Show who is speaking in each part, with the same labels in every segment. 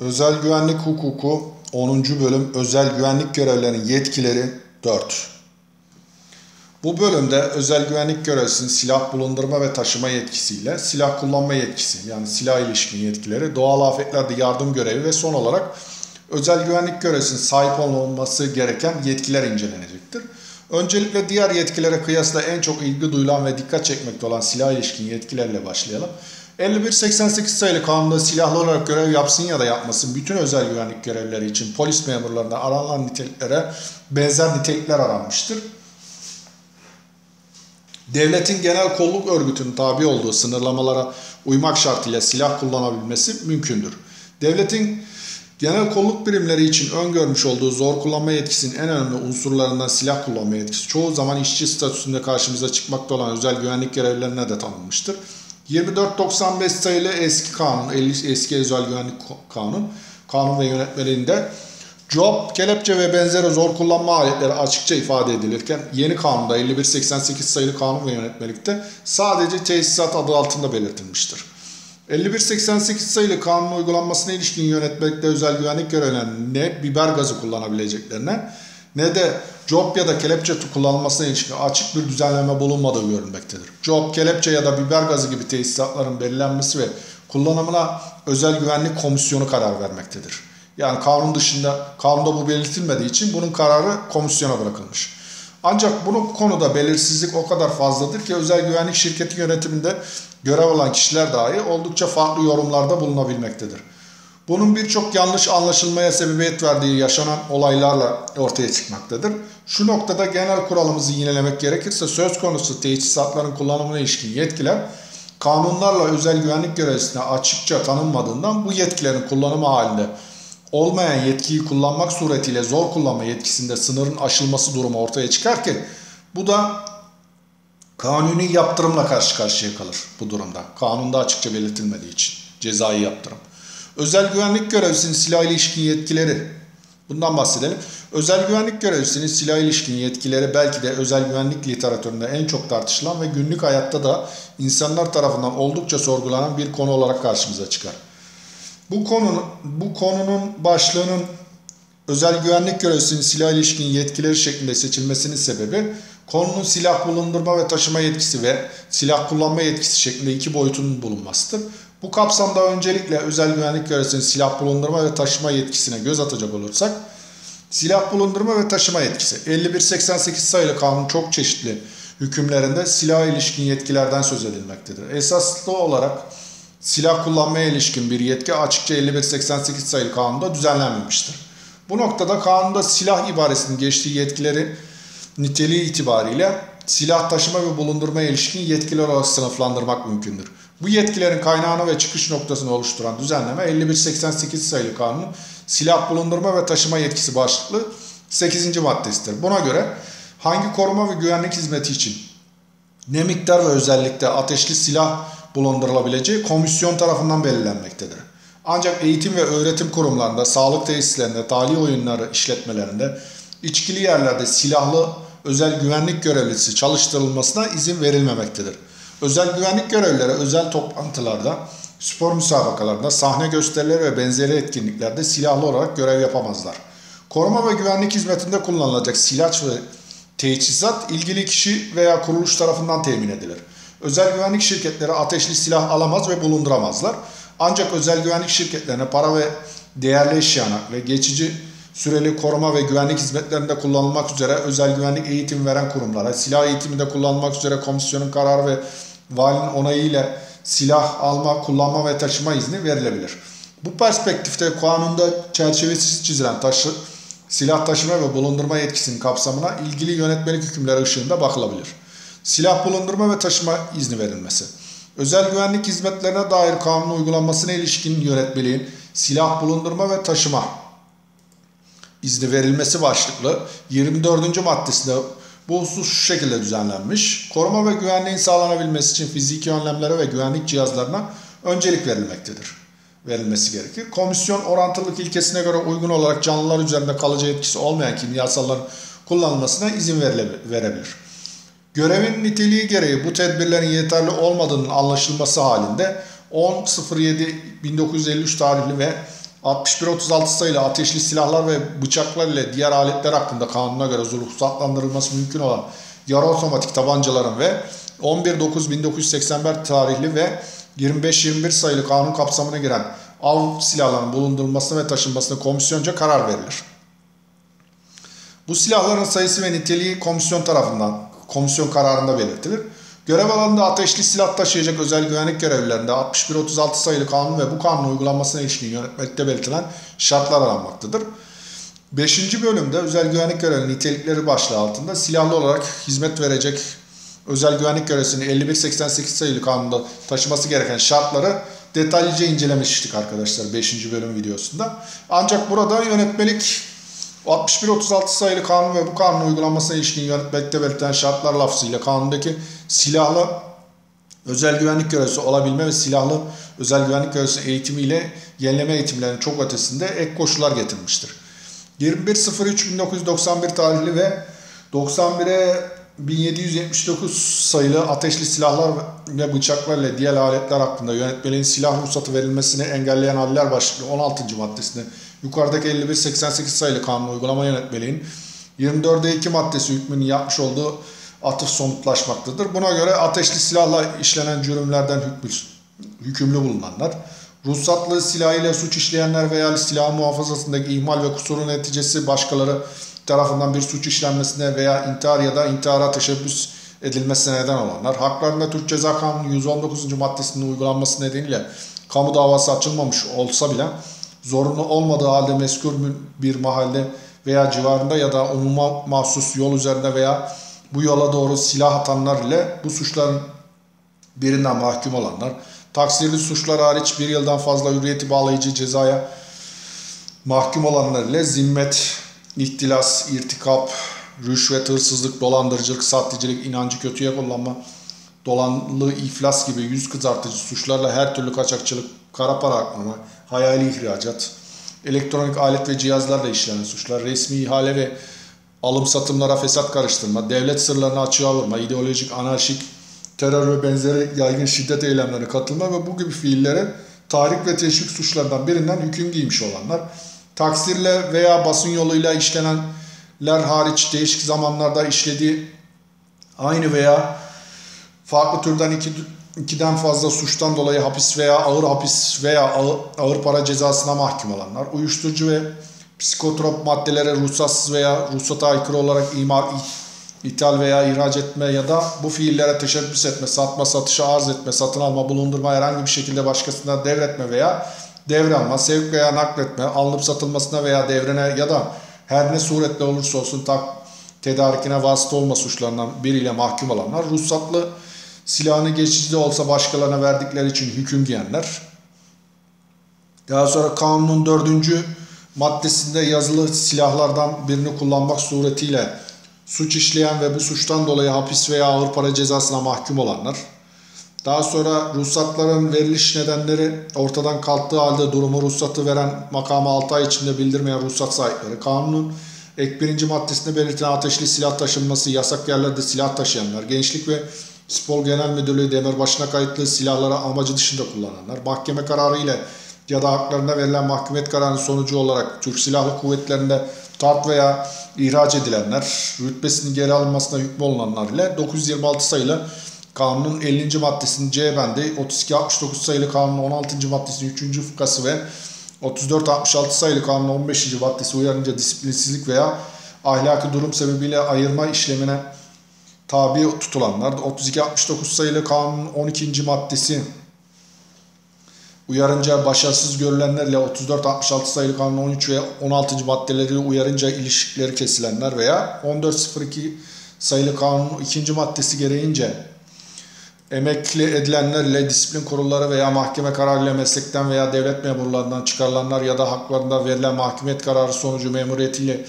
Speaker 1: Özel güvenlik hukuku 10. bölüm özel güvenlik görevlerinin yetkileri 4. Bu bölümde özel güvenlik görevlisinin silah bulundurma ve taşıma yetkisiyle silah kullanma yetkisi yani silah ilişkin yetkileri, doğal afetlerde yardım görevi ve son olarak özel güvenlik görevlisinin sahip olması gereken yetkiler incelenecektir. Öncelikle diğer yetkilere kıyasla en çok ilgi duyulan ve dikkat çekmekte olan silah ilişkin yetkilerle başlayalım. 5188 sayılı kanunda silahlı olarak görev yapsın ya da yapmasın bütün özel güvenlik görevleri için polis memurlarına aranan niteliklere benzer nitelikler aranmıştır. Devletin genel kolluk örgütünün tabi olduğu sınırlamalara uymak şartıyla silah kullanabilmesi mümkündür. Devletin genel kolluk birimleri için öngörmüş olduğu zor kullanma yetkisinin en önemli unsurlarından silah kullanma yetkisi çoğu zaman işçi statüsünde karşımıza çıkmakta olan özel güvenlik görevlilerine de tanınmıştır. 2495 sayılı eski kanun, eski özel güvenlik kanun, kanun ve yönetmeliğinde job, kelepçe ve benzeri zor kullanma aletleri açıkça ifade edilirken yeni kanunda 5188 sayılı kanun ve yönetmelikte sadece tesisat adı altında belirtilmiştir. 5188 sayılı kanun uygulanmasına ilişkin yönetmelikte özel güvenlik görevlerinin ne biber gazı kullanabileceklerine ne de job ya da kelepçe kullanılmasına ilişkin açık bir düzenleme bulunmadığı görülmektedir. Job, kelepçe ya da biber gazı gibi tesisatların belirlenmesi ve kullanımına özel güvenlik komisyonu karar vermektedir. Yani kanun dışında, kanunda bu belirtilmediği için bunun kararı komisyona bırakılmış. Ancak bu konuda belirsizlik o kadar fazladır ki özel güvenlik şirketi yönetiminde görev alan kişiler dahi oldukça farklı yorumlarda bulunabilmektedir. Bunun birçok yanlış anlaşılmaya sebebiyet verdiği yaşanan olaylarla ortaya çıkmaktadır. Şu noktada genel kuralımızı yinelemek gerekirse söz konusu teçhizatların kullanımına ilişkin yetkiler kanunlarla özel güvenlik görevlisine açıkça tanınmadığından bu yetkilerin kullanımı halinde olmayan yetkiyi kullanmak suretiyle zor kullanma yetkisinde sınırın aşılması durumu ortaya çıkar ki bu da kanuni yaptırımla karşı karşıya kalır bu durumda. Kanunda açıkça belirtilmediği için cezai yaptırım. Özel güvenlik görevlisinin silah ilişkin yetkileri. Bundan bahsedelim. Özel güvenlik görevlisinin silah ilişkin yetkileri belki de özel güvenlik literatüründe en çok tartışılan ve günlük hayatta da insanlar tarafından oldukça sorgulanan bir konu olarak karşımıza çıkar. Bu konunun, bu konunun başlığının özel güvenlik görevlisinin silah ilişkin yetkileri şeklinde seçilmesinin sebebi konunun silah bulundurma ve taşıma yetkisi ve silah kullanma yetkisi şeklinde iki boyutunun bulunmasıdır. Bu kapsamda öncelikle özel güvenlik görevlisinin silah bulundurma ve taşıma yetkisine göz atacak olursak, silah bulundurma ve taşıma yetkisi 5188 sayılı kanun çok çeşitli hükümlerinde silah ilişkin yetkilerden söz edilmektedir. Esaslı olarak silah kullanmaya ilişkin bir yetki açıkça 5188 sayılı kanunda düzenlenmemiştir. Bu noktada kanunda silah ibaresinin geçtiği yetkileri niteliği itibariyle silah taşıma ve bulundurmaya ilişkin yetkiler olarak sınıflandırmak mümkündür. Bu yetkilerin kaynağını ve çıkış noktasını oluşturan düzenleme 5188 sayılı kanunun silah bulundurma ve taşıma yetkisi başlıklı 8. maddesidir. Buna göre hangi koruma ve güvenlik hizmeti için ne miktar ve özellikle ateşli silah bulundurulabileceği komisyon tarafından belirlenmektedir. Ancak eğitim ve öğretim kurumlarında, sağlık tesislerinde, tali oyunları işletmelerinde, içkili yerlerde silahlı özel güvenlik görevlisi çalıştırılmasına izin verilmemektedir. Özel güvenlik görevlileri özel toplantılarda, spor müsabakalarında, sahne gösterileri ve benzeri etkinliklerde silahlı olarak görev yapamazlar. Koruma ve güvenlik hizmetinde kullanılacak silah ve teçhizat ilgili kişi veya kuruluş tarafından temin edilir. Özel güvenlik şirketleri ateşli silah alamaz ve bulunduramazlar. Ancak özel güvenlik şirketlerine para ve değerli eşyana ve geçici süreli koruma ve güvenlik hizmetlerinde kullanılmak üzere özel güvenlik eğitim veren kurumlara, silah eğitiminde kullanılmak üzere komisyonun kararı ve valinin onayı ile silah alma, kullanma ve taşıma izni verilebilir. Bu perspektifte kanunda çerçevesi çizilen taşı, silah taşıma ve bulundurma yetkisinin kapsamına ilgili yönetmelik hükümleri ışığında bakılabilir. Silah bulundurma ve taşıma izni verilmesi. Özel güvenlik hizmetlerine dair kanun uygulanmasına ilişkin yönetmeliğin silah bulundurma ve taşıma izni verilmesi başlıklı 24. maddesinde bu husus şu şekilde düzenlenmiş. Koruma ve güvenliğin sağlanabilmesi için fiziki önlemlere ve güvenlik cihazlarına öncelik verilmektedir. Verilmesi gerekir. Komisyon orantılılık ilkesine göre uygun olarak canlılar üzerinde kalıcı etkisi olmayan kimyasalların kullanılmasına izin verebilir. Görevin niteliği gereği bu tedbirlerin yeterli olmadığının anlaşılması halinde 10.07.1953 tarihli ve 61-36 sayılı ateşli silahlar ve bıçaklar ile diğer aletler hakkında kanuna göre ruhsatlandırılması mümkün olan yarı otomatik tabancaların ve 11.9.1981 tarihli ve 25-21 sayılı kanun kapsamına giren av silahlarının bulundurulmasına ve taşınmasına komisyonca karar verilir. Bu silahların sayısı ve niteliği komisyon tarafından komisyon kararında belirtilir. Görev alanında ateşli silah taşıyacak özel güvenlik görevlilerinde 61-36 sayılı kanun ve bu kanunun uygulanmasına ilişkin yönetmelikte belirtilen şartlar aranmaktadır. 5. bölümde özel güvenlik görevli nitelikleri başlığı altında silahlı olarak hizmet verecek özel güvenlik görevlisinin 5188 sayılı kanunda taşıması gereken şartları detaylıca incelemiştik arkadaşlar 5. bölüm videosunda. Ancak burada yönetmelik 61-36 sayılı kanun ve bu kanunun uygulanmasına ilişkin yönetmelikte belirtilen şartlar lafzıyla kanundaki silahlı özel güvenlik görevlisi olabilme ve silahlı özel güvenlik görevlisi eğitimiyle yenileme eğitimlerinin çok ötesinde ek koşullar getirmiştir. 21.03.1991 tarihli ve 91'e 1779 sayılı ateşli silahlar ve bıçaklar ile diğer aletler hakkında yönetmeliğin silah ruhsatı verilmesini engelleyen haller başlıklı 16. maddesinde yukarıdaki 5188 sayılı kanun uygulama yönetmeliğin 24'e 2 maddesi hükmünün yapmış olduğu atıf somutlaşmaktadır. Buna göre ateşli silahla işlenen cürümlerden hükümlü bulunanlar, ruhsatlı silah ile suç işleyenler veya silah muhafazasındaki ihmal ve kusurun neticesi başkaları tarafından bir suç işlenmesine veya intihar ya da intihara teşebbüs edilmesine neden olanlar, haklarında Türk Ceza Kanunu 119. maddesinin uygulanması nedeniyle kamu davası açılmamış olsa bile zorunlu olmadığı halde meskul bir mahalle veya civarında ya da umuma mahsus yol üzerinde veya bu yola doğru silah atanlar ile bu suçların birinden mahkum olanlar, taksirli suçlar hariç bir yıldan fazla hürriyeti bağlayıcı cezaya mahkum olanlar ile zimmet, ihtilas, irtikap, rüşvet, hırsızlık, dolandırıcılık, sahtecilik, inancı kötüye kullanma, dolanlı iflas gibi yüz kızartıcı suçlarla her türlü kaçakçılık, kara para aklama, hayali ihracat, elektronik alet ve cihazlarla işlenen suçlar, resmi ihale ve alım satımlara fesat karıştırma, devlet sırlarını açığa vurma, ideolojik, anarşik, terör ve benzeri yaygın şiddet eylemlerine katılma ve bu gibi fiillere tahrik ve teşvik suçlarından birinden hüküm giymiş olanlar, taksirle veya basın yoluyla işlenenler hariç değişik zamanlarda işlediği aynı veya farklı türden iki, ikiden fazla suçtan dolayı hapis veya ağır hapis veya ağır, para cezasına mahkum olanlar, uyuşturucu ve psikotrop maddelere ruhsatsız veya ruhsata aykırı olarak imal, ithal veya ihraç etme ya da bu fiillere teşebbüs etme, satma, satışa arz etme, satın alma, bulundurma, herhangi bir şekilde başkasına devretme veya devralma, sevk veya nakletme, alınıp satılmasına veya devrene ya da her ne suretle olursa olsun tak, tedarikine vasıta olma suçlarından biriyle mahkum olanlar, ruhsatlı silahını geçici de olsa başkalarına verdikleri için hüküm giyenler, daha sonra kanunun dördüncü maddesinde yazılı silahlardan birini kullanmak suretiyle suç işleyen ve bu suçtan dolayı hapis veya ağır para cezasına mahkum olanlar, daha sonra ruhsatların veriliş nedenleri ortadan kalktığı halde durumu ruhsatı veren makama 6 ay içinde bildirmeyen ruhsat sahipleri, kanunun ek birinci maddesinde belirtilen ateşli silah taşınması, yasak yerlerde silah taşıyanlar, gençlik ve spor genel müdürlüğü demirbaşına kayıtlı silahları amacı dışında kullananlar, mahkeme kararı ile ya da haklarında verilen mahkumiyet kararının sonucu olarak Türk Silahlı Kuvvetleri'nde tart veya ihraç edilenler, rütbesinin geri alınmasına hükmolunanlar ile 926 sayılı Kanunun 50. maddesinin C bendi, 3269 sayılı kanunun 16. maddesinin 3. fıkrası ve 3466 sayılı kanunun 15. maddesi uyarınca disiplinsizlik veya ahlaki durum sebebiyle ayırma işlemine tabi tutulanlar, 3269 sayılı kanunun 12. maddesi uyarınca başarısız görülenlerle 34-66 sayılı kanun 13 ve 16. maddeleri uyarınca ilişkileri kesilenler veya 14.02 sayılı kanun 2. maddesi gereğince emekli edilenlerle disiplin kurulları veya mahkeme kararıyla meslekten veya devlet memurlarından çıkarılanlar ya da haklarında verilen mahkumiyet kararı sonucu memuriyetiyle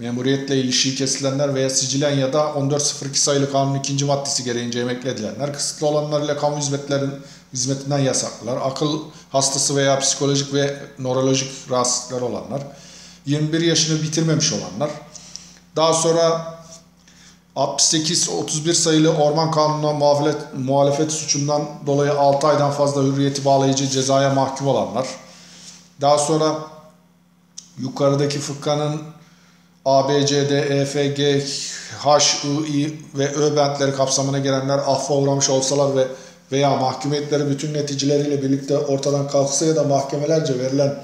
Speaker 1: memuriyetle ilişiği kesilenler veya sicilen ya da 14.02 sayılı kanun 2. maddesi gereğince emekli edilenler, kısıtlı olanlarıyla kamu hizmetlerin hizmetinden yasaklılar, akıl hastası veya psikolojik ve nörolojik rahatsızlıklar olanlar, 21 yaşını bitirmemiş olanlar, daha sonra 68-31 sayılı Orman Kanunu'na muhalefet, muhalefet suçundan dolayı 6 aydan fazla hürriyeti bağlayıcı cezaya mahkum olanlar, Daha sonra yukarıdaki fıkkanın A, B, C, D, E, F, G, H, I, I ve Ö bentleri kapsamına girenler affa uğramış olsalar ve veya mahkumiyetleri bütün neticeleriyle birlikte ortadan kalksa ya da mahkemelerce verilen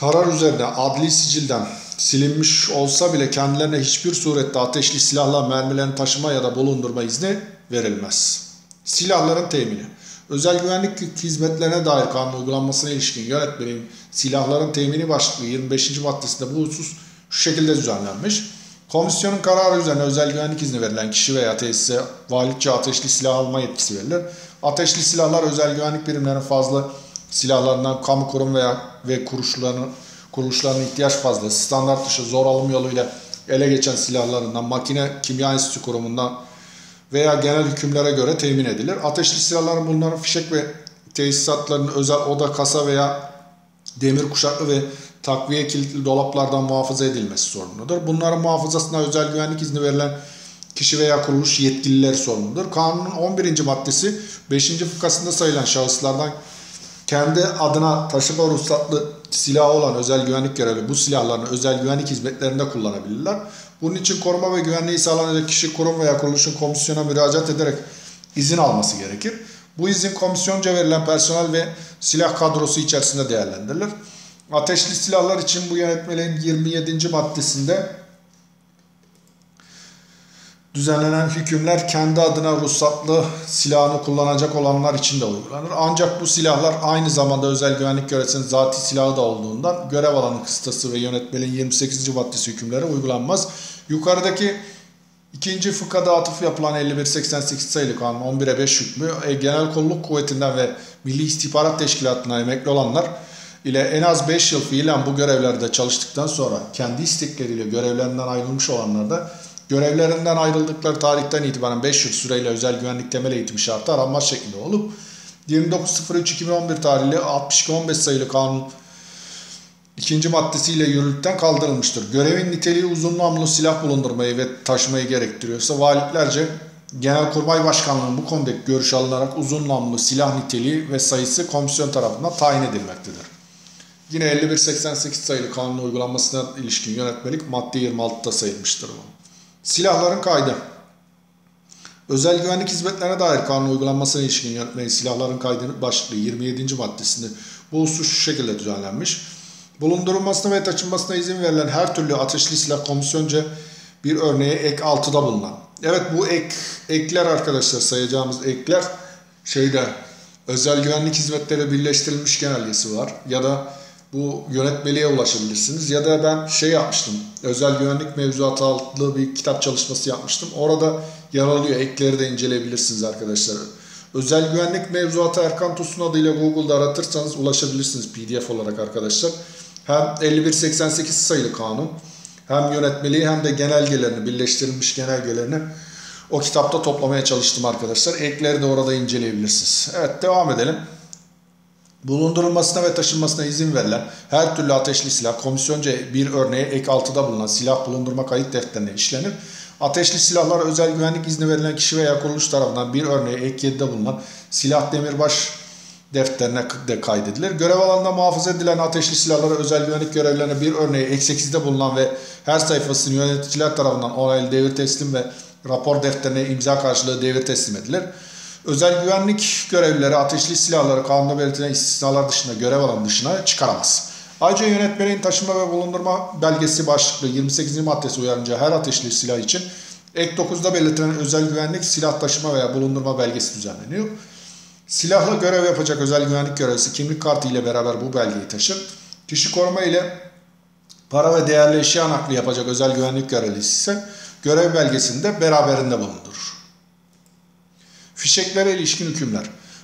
Speaker 1: karar üzerine adli sicilden silinmiş olsa bile kendilerine hiçbir surette ateşli silahla mermilerini taşıma ya da bulundurma izni verilmez. Silahların temini. Özel güvenlik hizmetlerine dair kanun uygulanmasına ilişkin yönetmenin silahların temini başlıklı 25. maddesinde bu husus şu şekilde düzenlenmiş. Komisyonun kararı üzerine özel güvenlik izni verilen kişi veya tesise valilikçe ateşli silah alma yetkisi verilir. Ateşli silahlar özel güvenlik birimlerinin fazla silahlarından kamu kurum veya ve kuruluşlarının kuruluşlarının ihtiyaç fazla standart dışı zor alım yoluyla ele geçen silahlarından makine kimya enstitü kurumundan veya genel hükümlere göre temin edilir. Ateşli silahların bunların fişek ve tesisatlarının özel oda, kasa veya demir kuşaklı ve takviye kilitli dolaplardan muhafaza edilmesi sorumludur. Bunların muhafazasına özel güvenlik izni verilen kişi veya kuruluş yetkilileri sorumludur. Kanunun 11. maddesi 5. fıkrasında sayılan şahıslardan kendi adına taşıma ruhsatlı silahı olan özel güvenlik görevli bu silahlarını özel güvenlik hizmetlerinde kullanabilirler. Bunun için koruma ve güvenliği sağlanacak kişi kurum veya kuruluşun komisyona müracaat ederek izin alması gerekir. Bu izin komisyonca verilen personel ve silah kadrosu içerisinde değerlendirilir. Ateşli silahlar için bu yönetmeliğin 27. maddesinde düzenlenen hükümler kendi adına ruhsatlı silahını kullanacak olanlar için de uygulanır. Ancak bu silahlar aynı zamanda özel güvenlik görevlisinin zati silahı da olduğundan görev alanı kıstası ve yönetmeliğin 28. maddesi hükümleri uygulanmaz. Yukarıdaki ikinci fıkhada atıf yapılan 5188 sayılı kanun 11'e 5 hükmü e, genel kolluk kuvvetinden ve Milli İstihbarat Teşkilatı'na emekli olanlar ile en az 5 yıl fiilen bu görevlerde çalıştıktan sonra kendi istekleriyle görevlerinden ayrılmış olanlar da görevlerinden ayrıldıkları tarihten itibaren 5 yıl süreyle özel güvenlik temel eğitimi şartı aranmaz şeklinde olup 29.03.2011 tarihli 62.15 sayılı kanun ikinci maddesiyle yürürlükten kaldırılmıştır. Görevin niteliği uzun namlu silah bulundurmayı ve taşımayı gerektiriyorsa valiliklerce Genelkurmay Başkanlığı'nın bu konudaki görüş alınarak uzun namlu silah niteliği ve sayısı komisyon tarafından tayin edilmektedir. Yine 5188 sayılı kanun uygulanmasına ilişkin yönetmelik madde 26'da sayılmıştır bu. Silahların kaydı. Özel güvenlik hizmetlerine dair kanun uygulanmasına ilişkin yönetmelik silahların kaydı başlıklı 27. maddesinde bu husus şu şekilde düzenlenmiş. Bulundurulmasına ve taşınmasına izin verilen her türlü ateşli silah komisyonca bir örneğe ek 6'da bulunan. Evet bu ek ekler arkadaşlar sayacağımız ekler şeyde özel güvenlik hizmetleri birleştirilmiş genelgesi var ya da bu yönetmeliğe ulaşabilirsiniz. Ya da ben şey yapmıştım. Özel güvenlik mevzuatı adlı bir kitap çalışması yapmıştım. Orada yer alıyor. Ekleri de inceleyebilirsiniz arkadaşlar. Özel güvenlik mevzuatı Erkan Tosun adıyla Google'da aratırsanız ulaşabilirsiniz pdf olarak arkadaşlar. Hem 5188 sayılı kanun hem yönetmeliği hem de genelgelerini birleştirilmiş genelgelerini o kitapta toplamaya çalıştım arkadaşlar. Ekleri de orada inceleyebilirsiniz. Evet devam edelim bulundurulmasına ve taşınmasına izin verilen her türlü ateşli silah komisyonca bir örneğe ek 6'da bulunan silah bulundurma kayıt defterine işlenir. Ateşli silahlar özel güvenlik izni verilen kişi veya kuruluş tarafından bir örneğe ek 7'de bulunan silah demirbaş defterine de kaydedilir. Görev alanında muhafaza edilen ateşli silahlara özel güvenlik görevlerine bir örneği ek 8'de bulunan ve her sayfasının yöneticiler tarafından onaylı devir teslim ve rapor defterine imza karşılığı devir teslim edilir. Özel güvenlik görevlileri ateşli silahları kanunda belirtilen istisnalar dışında görev alanı dışına çıkaramaz. Ayrıca yönetmenin taşıma ve bulundurma belgesi başlıklı 28. maddesi uyarınca her ateşli silah için ek 9'da belirtilen özel güvenlik silah taşıma veya bulundurma belgesi düzenleniyor. Silahlı görev yapacak özel güvenlik görevlisi kimlik kartı ile beraber bu belgeyi taşır. Kişi koruma ile para ve değerli eşya nakli yapacak özel güvenlik görevlisi ise görev belgesinde beraberinde bulundurur. Fişeklere ilişkin hükümler.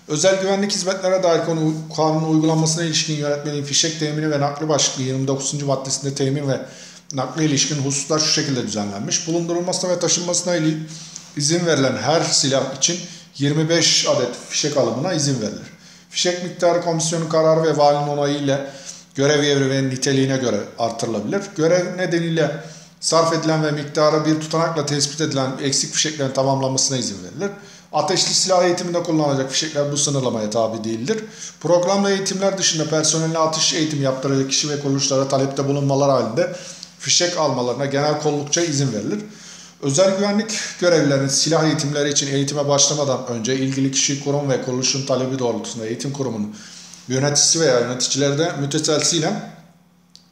Speaker 1: Özel güvenlik hizmetlere dair konu kanunun uygulanmasına ilişkin yönetmenin fişek temini ve nakli başlıklı 29. maddesinde temin ve nakli ilişkin hususlar şu şekilde düzenlenmiş. Bulundurulmasına ve taşınmasına izin verilen her silah için 25 adet fişek alımına izin verilir. Fişek miktarı komisyonun kararı ve valinin onayı ile görev yeri ve niteliğine göre artırılabilir. Görev nedeniyle sarf edilen ve miktarı bir tutanakla tespit edilen eksik fişeklerin tamamlanmasına izin verilir. Ateşli silah eğitiminde kullanılacak fişekler bu sınırlamaya tabi değildir. Programlı eğitimler dışında personeline atış eğitimi yaptıracak kişi ve kuruluşlara talepte bulunmalar halinde fişek almalarına genel kollukça izin verilir. Özel güvenlik görevlilerinin silah eğitimleri için eğitime başlamadan önce ilgili kişi, kurum ve kuruluşun talebi doğrultusunda eğitim kurumunun yöneticisi veya yöneticileri de müteselsiyle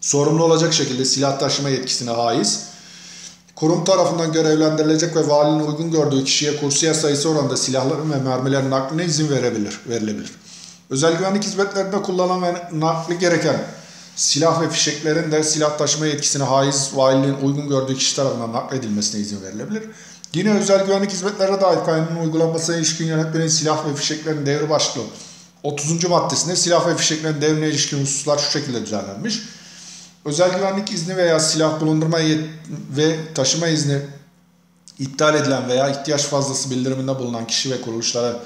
Speaker 1: sorumlu olacak şekilde silah taşıma yetkisine haiz, kurum tarafından görevlendirilecek ve valinin uygun gördüğü kişiye kursiyer sayısı oranında silahların ve mermilerin nakline izin verebilir, verilebilir. Özel güvenlik hizmetlerinde kullanılan ve nakli gereken silah ve fişeklerin de silah taşıma yetkisine haiz valiliğin uygun gördüğü kişi tarafından nakledilmesine izin verilebilir. Yine özel güvenlik hizmetlerine dair kanunun uygulanmasına ilişkin yönetmenin silah ve fişeklerin devri başlığı 30. maddesinde silah ve fişeklerin devrine ilişkin hususlar şu şekilde düzenlenmiş. Özel güvenlik izni veya silah bulundurma ve taşıma izni iptal edilen veya ihtiyaç fazlası bildiriminde bulunan kişi ve kuruluşlara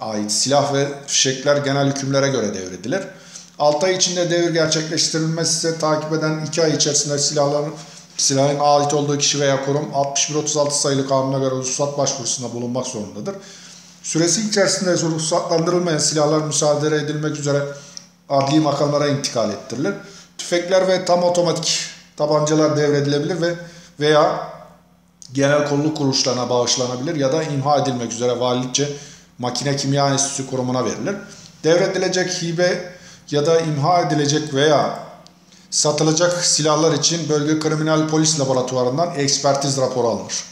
Speaker 1: ait silah ve fişekler genel hükümlere göre devredilir. 6 ay içinde devir gerçekleştirilmesi ise takip eden 2 ay içerisinde silahların silahın ait olduğu kişi veya kurum 61-36 sayılı kanuna göre ruhsat başvurusunda bulunmak zorundadır. Süresi içerisinde ruhsatlandırılmayan silahlar müsaade edilmek üzere adli makamlara intikal ettirilir. Tüfekler ve tam otomatik tabancalar devredilebilir ve veya genel kolluk kuruluşlarına bağışlanabilir ya da imha edilmek üzere valilikçe makine kimya enstitüsü kurumuna verilir. Devredilecek hibe ya da imha edilecek veya satılacak silahlar için bölge kriminal polis laboratuvarından ekspertiz raporu alınır.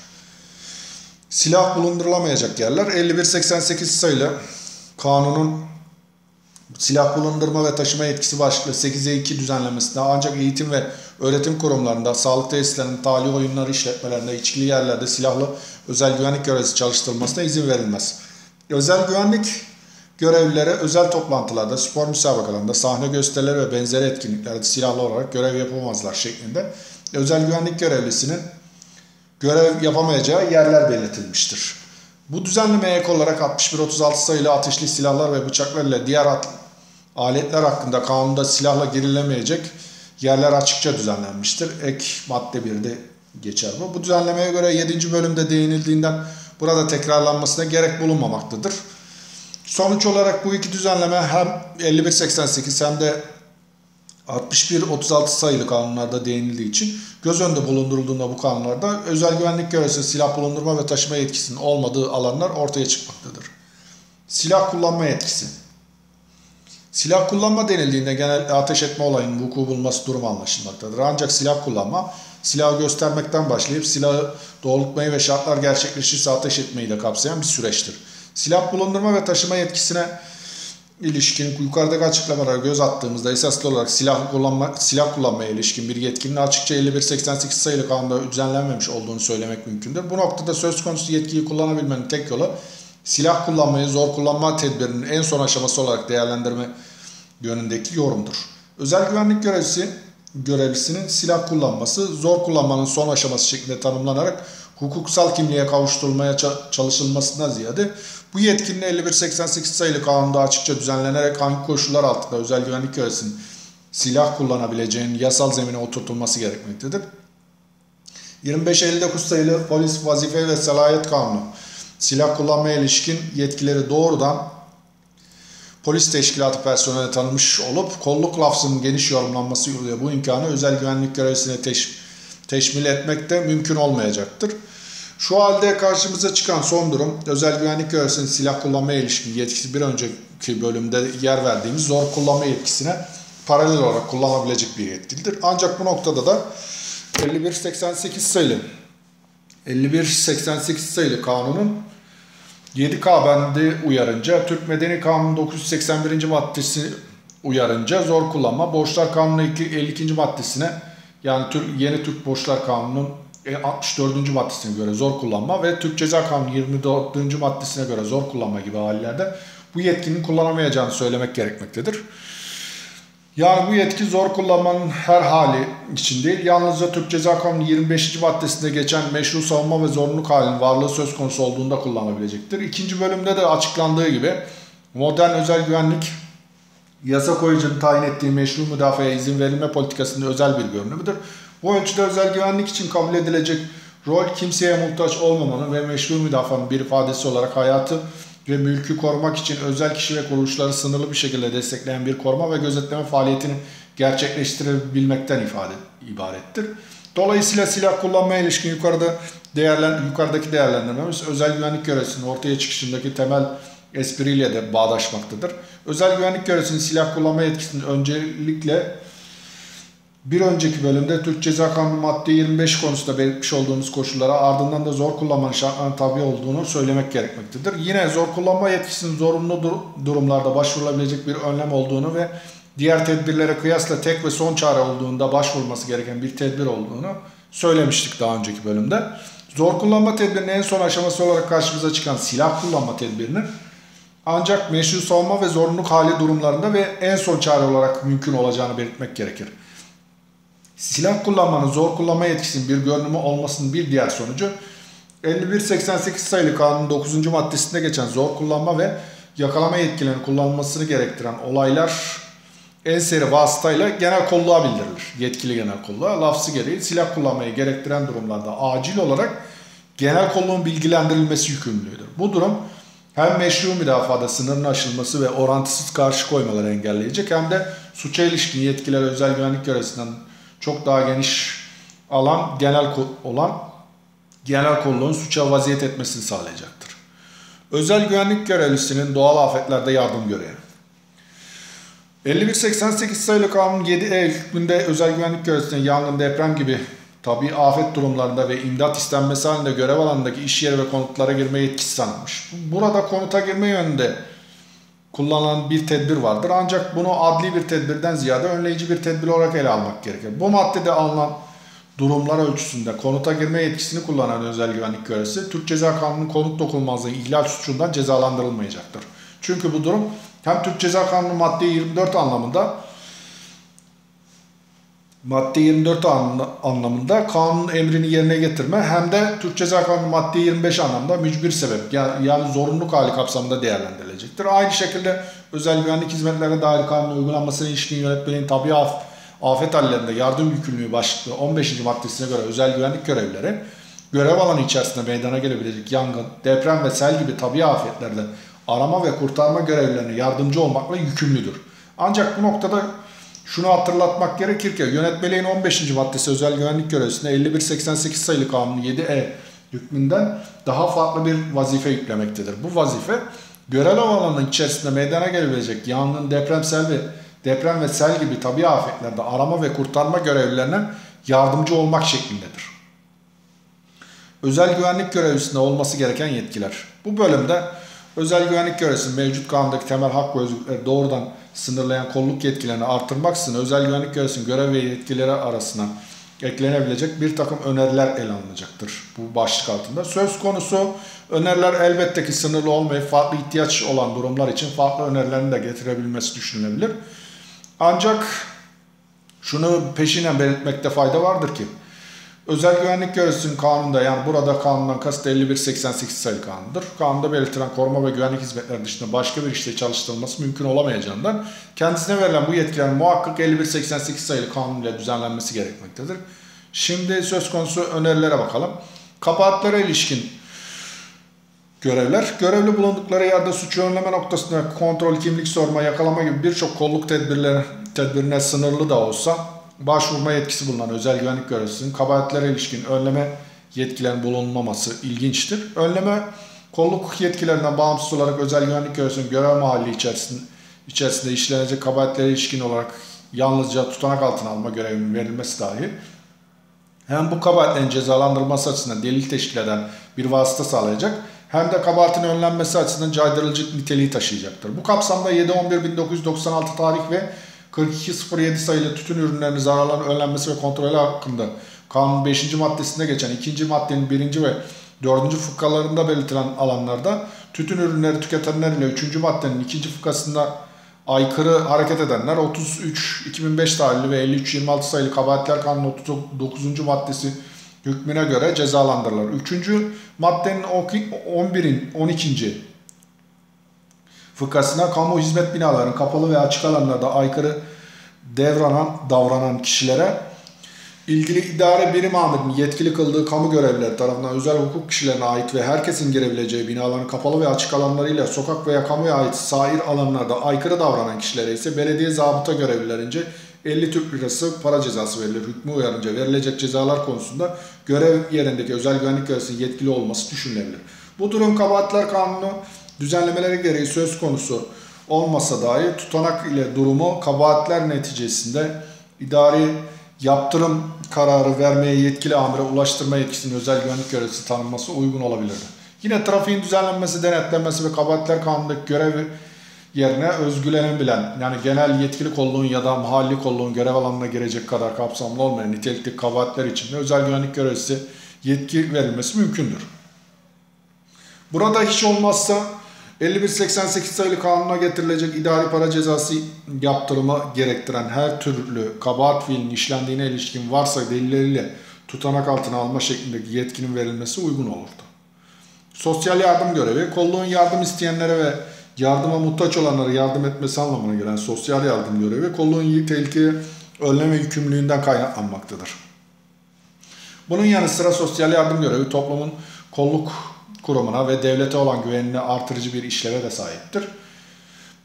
Speaker 1: Silah bulundurulamayacak yerler 5188 sayılı kanunun silah bulundurma ve taşıma yetkisi başlıklı 8'e 2 düzenlemesinde ancak eğitim ve öğretim kurumlarında, sağlık tesislerinde, tali oyunları işletmelerinde, içkili yerlerde silahlı özel güvenlik görevlisi çalıştırılmasına izin verilmez. Özel güvenlik görevlilere özel toplantılarda, spor müsabakalarında, sahne gösterileri ve benzeri etkinliklerde silahlı olarak görev yapamazlar şeklinde özel güvenlik görevlisinin görev yapamayacağı yerler belirtilmiştir. Bu düzenlemeye ek olarak 61-36 sayılı ateşli silahlar ve bıçaklar ile diğer aletler hakkında kanunda silahla girilemeyecek yerler açıkça düzenlenmiştir. Ek madde 1'de geçer bu. Bu düzenlemeye göre 7. bölümde değinildiğinden burada tekrarlanmasına gerek bulunmamaktadır. Sonuç olarak bu iki düzenleme hem 5188 hem de 61-36 sayılı kanunlarda değinildiği için göz önünde bulundurulduğunda bu kanunlarda özel güvenlik görevlisi silah bulundurma ve taşıma yetkisinin olmadığı alanlar ortaya çıkmaktadır. Silah kullanma yetkisi. Silah kullanma denildiğinde genel ateş etme olayının vuku bulması durumu anlaşılmaktadır. Ancak silah kullanma, silahı göstermekten başlayıp silahı doğrultmayı ve şartlar gerçekleşirse ateş etmeyi de kapsayan bir süreçtir. Silah bulundurma ve taşıma yetkisine ilişkin yukarıdaki açıklamalara göz attığımızda esaslı olarak silah kullanma silah kullanmaya ilişkin bir yetkinin açıkça 5188 sayılı kanunda düzenlenmemiş olduğunu söylemek mümkündür. Bu noktada söz konusu yetkiyi kullanabilmenin tek yolu silah kullanmayı zor kullanma tedbirinin en son aşaması olarak değerlendirme yönündeki yorumdur. Özel güvenlik görevlisi görevlisinin silah kullanması zor kullanmanın son aşaması şeklinde tanımlanarak hukuksal kimliğe kavuşturulmaya çalışılmasına ziyade bu yetkinin 5188 sayılı kanunda açıkça düzenlenerek hangi koşullar altında özel güvenlik görevlisinin silah kullanabileceğinin yasal zemine oturtulması gerekmektedir. 2559 sayılı polis vazife ve salayet kanunu silah kullanmaya ilişkin yetkileri doğrudan polis teşkilatı personeline tanınmış olup kolluk lafzının geniş yorumlanması yoluyla bu imkanı özel güvenlik görevlisine teş, teşmil etmek de mümkün olmayacaktır. Şu halde karşımıza çıkan son durum özel güvenlik görevlisinin silah kullanmaya ilişkin yetkisi bir önceki bölümde yer verdiğimiz zor kullanma yetkisine paralel olarak kullanabilecek bir yetkilidir. Ancak bu noktada da 5188 sayılı 5188 sayılı kanunun 7K bendi uyarınca Türk Medeni Kanunu 981. maddesi uyarınca zor kullanma borçlar kanunu 52. maddesine yani yeni Türk Borçlar Kanunu'nun 64. E, maddesine göre zor kullanma ve Türk Ceza Kanunu 24. maddesine göre zor kullanma gibi hallerde bu yetkinin kullanamayacağını söylemek gerekmektedir. Yani bu yetki zor kullanmanın her hali için değil, yalnızca Türk Ceza Kanunu 25. maddesinde geçen meşru savunma ve zorunluluk halinin varlığı söz konusu olduğunda kullanabilecektir. İkinci bölümde de açıklandığı gibi modern özel güvenlik yasa koyucunun tayin ettiği meşru müdafaya izin verilme politikasının özel bir görünümüdür. Bu ölçüde özel güvenlik için kabul edilecek Rol kimseye muhtaç olmamanın ve meşru müdafaanın bir ifadesi olarak hayatı ve mülkü korumak için özel kişi ve kuruluşları sınırlı bir şekilde destekleyen bir koruma ve gözetleme faaliyetini gerçekleştirebilmekten ifade ibarettir. Dolayısıyla silah kullanmaya ilişkin yukarıda değerlen, yukarıdaki değerlendirmemiz özel güvenlik görevlisinin ortaya çıkışındaki temel espriyle de bağdaşmaktadır. Özel güvenlik görevlisinin silah kullanma yetkisinin öncelikle bir önceki bölümde Türk Ceza Kanunu madde 25 konusunda belirtmiş olduğumuz koşullara ardından da zor kullanmanın şartlarına tabi olduğunu söylemek gerekmektedir. Yine zor kullanma yetkisinin zorunlu dur- durumlarda başvurulabilecek bir önlem olduğunu ve diğer tedbirlere kıyasla tek ve son çare olduğunda başvurulması gereken bir tedbir olduğunu söylemiştik daha önceki bölümde. Zor kullanma tedbirinin en son aşaması olarak karşımıza çıkan silah kullanma tedbirinin ancak meşru savunma ve zorunluluk hali durumlarında ve en son çare olarak mümkün olacağını belirtmek gerekir. Silah kullanmanın zor kullanma yetkisinin bir görünümü olmasının bir diğer sonucu 5188 sayılı kanunun 9. maddesinde geçen zor kullanma ve yakalama yetkilerinin kullanılmasını gerektiren olaylar en seri vasıtayla genel kolluğa bildirilir. Yetkili genel kolluğa. Lafzı gereği silah kullanmayı gerektiren durumlarda acil olarak genel kolluğun bilgilendirilmesi yükümlüdür. Bu durum hem meşru müdafada sınırın aşılması ve orantısız karşı koymaları engelleyecek hem de suça ilişkin yetkiler özel güvenlik görevlisinden çok daha geniş alan genel olan genel kolluğun suça vaziyet etmesini sağlayacaktır. Özel güvenlik görevlisinin doğal afetlerde yardım görevi. 5188 sayılı kanun 7E hükmünde özel güvenlik görevlisinin yangın, deprem gibi tabi afet durumlarında ve imdat istenmesi halinde görev alanındaki iş yeri ve konutlara girme yetkisi tanınmış. Burada konuta girme yönünde kullanılan bir tedbir vardır. Ancak bunu adli bir tedbirden ziyade önleyici bir tedbir olarak ele almak gerekir. Bu maddede alınan durumlar ölçüsünde konuta girme yetkisini kullanan özel güvenlik görevlisi Türk Ceza Kanunu'nun konut dokunulmazlığı ihlal suçundan cezalandırılmayacaktır. Çünkü bu durum hem Türk Ceza Kanunu madde 24 anlamında madde 24 anlamında kanun emrini yerine getirme hem de Türk Ceza Kanunu madde 25 anlamda mücbir sebep yani zorunluluk hali kapsamında değerlendirilecektir. Aynı şekilde özel güvenlik hizmetlerine dair kanun uygulanmasına ilişkin yönetmeliğin tabi af, afet hallerinde yardım yükümlülüğü başlıklı 15. maddesine göre özel güvenlik görevlileri görev alanı içerisinde meydana gelebilecek yangın, deprem ve sel gibi tabi afetlerde arama ve kurtarma görevlilerine yardımcı olmakla yükümlüdür. Ancak bu noktada şunu hatırlatmak gerekir ki yönetmeliğin 15. maddesi özel güvenlik görevlisine 5188 sayılı kanun 7E hükmünden daha farklı bir vazife yüklemektedir. Bu vazife görev alanının içerisinde meydana gelebilecek yangın, depremsel ve deprem ve sel gibi tabi afetlerde arama ve kurtarma görevlilerine yardımcı olmak şeklindedir. Özel güvenlik görevlisinde olması gereken yetkiler. Bu bölümde özel güvenlik görevlisinin mevcut kanundaki temel hak ve özgürlükleri doğrudan sınırlayan kolluk yetkilerini artırmaksızın özel güvenlik görevlisinin görev ve yetkileri arasına eklenebilecek bir takım öneriler ele alınacaktır bu başlık altında. Söz konusu öneriler elbette ki sınırlı olmayıp farklı ihtiyaç olan durumlar için farklı önerilerin de getirebilmesi düşünülebilir. Ancak şunu peşinen belirtmekte fayda vardır ki Özel güvenlik görevlisinin kanunda yani burada kanundan kasıt 5188 sayılı kanundur. Kanunda belirtilen koruma ve güvenlik hizmetleri dışında başka bir işte çalıştırılması mümkün olamayacağından kendisine verilen bu yetkilerin muhakkak 5188 sayılı kanun ile düzenlenmesi gerekmektedir. Şimdi söz konusu önerilere bakalım. Kabahatlere ilişkin görevler, görevli bulundukları yerde suçu önleme noktasında kontrol, kimlik sorma, yakalama gibi birçok kolluk tedbirleri, tedbirine sınırlı da olsa başvurma yetkisi bulunan özel güvenlik görevlisinin kabahatlere ilişkin önleme yetkilerinin bulunmaması ilginçtir. Önleme kolluk yetkilerinden bağımsız olarak özel güvenlik görevlisinin görev mahalli içerisinde, içerisinde işlenecek kabahatlere ilişkin olarak yalnızca tutanak altına alma görevinin verilmesi dahi hem bu kabahatlerin cezalandırılması açısından delil teşkil eden bir vasıta sağlayacak hem de kabahatin önlenmesi açısından caydırıcı niteliği taşıyacaktır. Bu kapsamda 7-11-1996 tarih ve 4207 sayılı tütün ürünlerinin zararların önlenmesi ve kontrolü hakkında kanun 5. maddesinde geçen 2. maddenin 1. ve 4. fıkralarında belirtilen alanlarda tütün ürünleri tüketenler ile 3. maddenin 2. fıkrasında aykırı hareket edenler 33 2005 tarihli ve 53 26 sayılı kabahatler kanunu 39. maddesi hükmüne göre cezalandırılır. 3. maddenin 11'in 12 fıkrasına kamu hizmet binalarının kapalı ve açık alanlarda aykırı devranan, davranan kişilere ilgili idare birim amirinin yetkili kıldığı kamu görevlileri tarafından özel hukuk kişilerine ait ve herkesin girebileceği binaların kapalı ve açık alanlarıyla sokak veya kamuya ait sair alanlarda aykırı davranan kişilere ise belediye zabıta görevlilerince 50 Türk lirası para cezası verilir. Hükmü uyarınca verilecek cezalar konusunda görev yerindeki özel güvenlik görevlisinin yetkili olması düşünülebilir. Bu durum kabahatler kanunu düzenlemeleri gereği söz konusu olmasa dahi tutanak ile durumu kabahatler neticesinde idari yaptırım kararı vermeye yetkili amire ulaştırma yetkisinin özel güvenlik görevlisi tanınması uygun olabilirdi. Yine trafiğin düzenlenmesi, denetlenmesi ve kabahatler kanundaki görev yerine özgülenebilen yani genel yetkili kolluğun ya da mahalli kolluğun görev alanına girecek kadar kapsamlı olmayan nitelikli kabahatler için de özel güvenlik görevlisi yetki verilmesi mümkündür. Burada hiç olmazsa 5188 sayılı kanuna getirilecek idari para cezası yaptırımı gerektiren her türlü kabahat fiilinin işlendiğine ilişkin varsa delilleriyle tutanak altına alma şeklindeki yetkinin verilmesi uygun olurdu. Sosyal yardım görevi, kolluğun yardım isteyenlere ve yardıma muhtaç olanlara yardım etmesi anlamına gelen sosyal yardım görevi, kolluğun tehlikeye önleme yükümlülüğünden kaynaklanmaktadır. Bunun yanı sıra sosyal yardım görevi toplumun kolluk kurumuna ve devlete olan güvenini artırıcı bir işleve de sahiptir.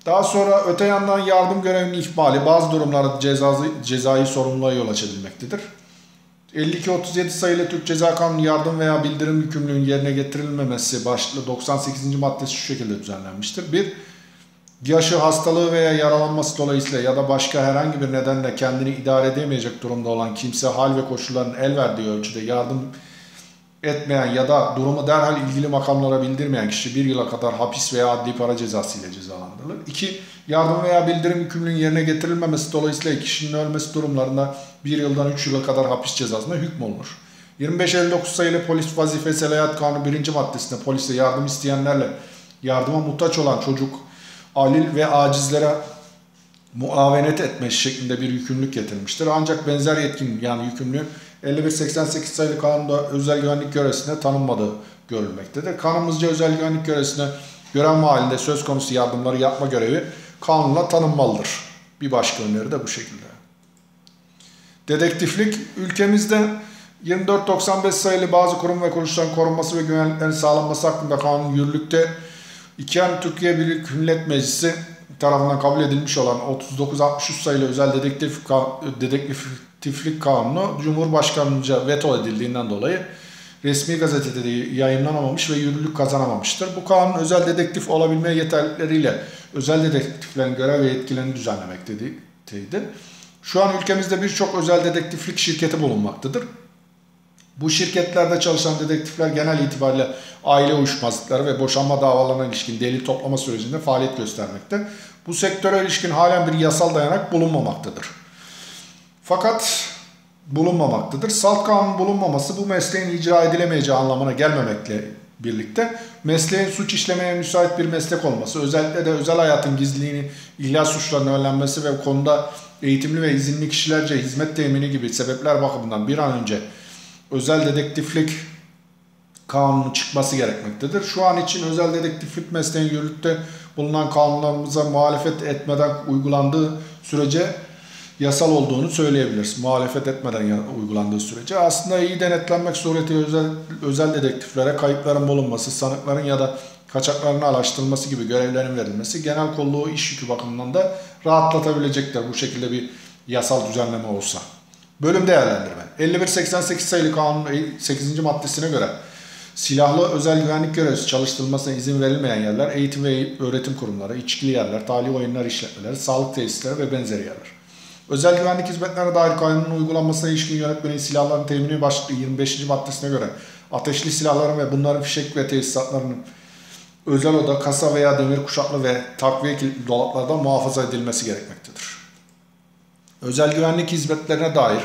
Speaker 1: Daha sonra öte yandan yardım görevinin ihmali bazı durumlarda cezayı, cezai sorumluluğa yol açabilmektedir. 52-37 sayılı Türk Ceza Kanunu yardım veya bildirim yükümlülüğünün yerine getirilmemesi başlığı 98. maddesi şu şekilde düzenlenmiştir. 1. Yaşı, hastalığı veya yaralanması dolayısıyla ya da başka herhangi bir nedenle kendini idare edemeyecek durumda olan kimse hal ve koşulların el verdiği ölçüde yardım etmeyen ya da durumu derhal ilgili makamlara bildirmeyen kişi bir yıla kadar hapis veya adli para cezası ile cezalandırılır. 2. Yardım veya bildirim yükümlülüğünün yerine getirilmemesi dolayısıyla kişinin ölmesi durumlarında bir yıldan 3 yıla kadar hapis cezasına hükmolunur. 2559 sayılı polis vazifesi hayat kanunu 1. maddesinde polise yardım isteyenlerle yardıma muhtaç olan çocuk, alil ve acizlere muavenet etme şeklinde bir yükümlülük getirilmiştir. Ancak benzer yetkin yani yükümlülüğün 5188 sayılı kanunda özel güvenlik görevlisine tanınmadığı görülmektedir. Kanımızca özel güvenlik görevlisine görev halinde söz konusu yardımları yapma görevi kanunla tanınmalıdır. Bir başka öneri de bu şekilde. Dedektiflik ülkemizde 2495 sayılı bazı kurum ve kuruluşların korunması ve güvenliklerin sağlanması hakkında kanun yürürlükte iken Türkiye Büyük Millet Meclisi tarafından kabul edilmiş olan 3963 sayılı özel dedektif, dedektiflik kanunu Cumhurbaşkanı'nca veto edildiğinden dolayı resmi gazetede yayınlanamamış ve yürürlük kazanamamıştır. Bu kanun özel dedektif olabilme yeterlilikleriyle özel dedektiflerin görev ve yetkilerini düzenlemekteydi. Şu an ülkemizde birçok özel dedektiflik şirketi bulunmaktadır. Bu şirketlerde çalışan dedektifler genel itibariyle aile uyuşmazlıkları ve boşanma davalarına ilişkin delil toplama sürecinde faaliyet göstermekte. Bu sektöre ilişkin halen bir yasal dayanak bulunmamaktadır. Fakat bulunmamaktadır. Salt kanun bulunmaması bu mesleğin icra edilemeyeceği anlamına gelmemekle birlikte mesleğin suç işlemeye müsait bir meslek olması, özellikle de özel hayatın gizliliğini, ihlal suçlarının önlenmesi ve konuda eğitimli ve izinli kişilerce hizmet temini gibi sebepler bakımından bir an önce özel dedektiflik kanunu çıkması gerekmektedir. Şu an için özel dedektiflik mesleğin yürürlükte bulunan kanunlarımıza muhalefet etmeden uygulandığı sürece yasal olduğunu söyleyebiliriz. Muhalefet etmeden uygulandığı sürece. Aslında iyi denetlenmek suretiyle özel, özel dedektiflere kayıpların bulunması, sanıkların ya da kaçaklarının araştırılması gibi görevlerin verilmesi genel kolluğu iş yükü bakımından da rahatlatabilecektir bu şekilde bir yasal düzenleme olsa. Bölüm değerlendirme. 5188 sayılı kanunun 8. maddesine göre silahlı özel güvenlik görevlisi çalıştırılmasına izin verilmeyen yerler eğitim ve öğretim kurumları, içkili yerler, tali oyunlar işletmeleri, sağlık tesisleri ve benzeri yerler. Özel güvenlik hizmetlerine dair kanunun uygulanmasına ilişkin yönetmenin silahların temini başlıklı 25. maddesine göre ateşli silahların ve bunların fişek ve tesisatlarının özel oda, kasa veya demir kuşaklı ve takviye kilitli dolaplardan muhafaza edilmesi gerekmektedir. Özel güvenlik hizmetlerine dair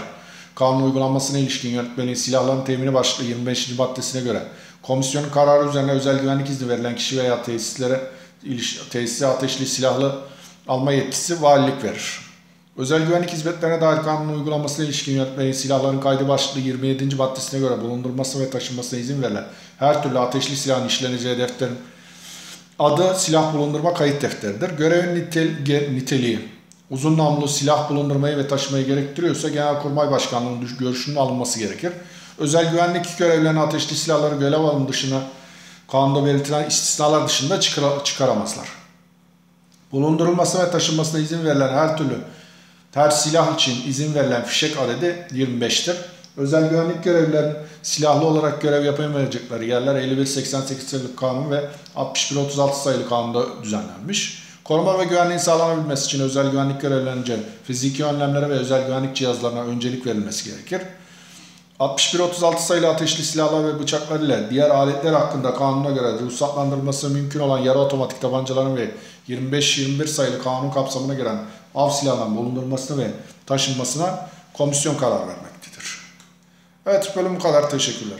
Speaker 1: kanun uygulanmasına ilişkin yönetmenin silahların temini başlıklı 25. maddesine göre komisyonun kararı üzerine özel güvenlik izni verilen kişi veya tesislere tesise ateşli silahlı alma yetkisi valilik verir. Özel güvenlik hizmetlerine dair kanunun uygulanmasına ilişkin yönetmenin silahların kaydı başlıklı 27. maddesine göre bulundurması ve taşınmasına izin verilen her türlü ateşli silahın işleneceği defterin adı silah bulundurma kayıt defteridir. Görevin nitel, niteliği uzun namlulu silah bulundurmayı ve taşımayı gerektiriyorsa Genelkurmay Başkanlığı'nın görüşünün alınması gerekir. Özel güvenlik görevlilerine ateşli silahları görev alım dışına kanunda belirtilen istisnalar dışında çıkara- çıkaramazlar. Bulundurulması ve taşınmasına izin verilen her türlü her silah için izin verilen fişek adedi 25'tir. Özel güvenlik görevlilerinin silahlı olarak görev yapamayacakları yerler 51-88 sayılı kanun ve 61-36 sayılı kanunda düzenlenmiş. Koruma ve güvenliğin sağlanabilmesi için özel güvenlik görevlilerince fiziki önlemlere ve özel güvenlik cihazlarına öncelik verilmesi gerekir. 61-36 sayılı ateşli silahlar ve bıçaklar ile diğer aletler hakkında kanuna göre ruhsatlandırılması mümkün olan yarı otomatik tabancaların ve 25-21 sayılı kanun kapsamına giren av silahlarının bulundurulmasına ve taşınmasına komisyon karar vermektedir. Evet bölüm bu kadar. Teşekkürler.